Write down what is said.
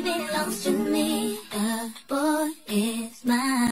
belongs to me. The boy is mine.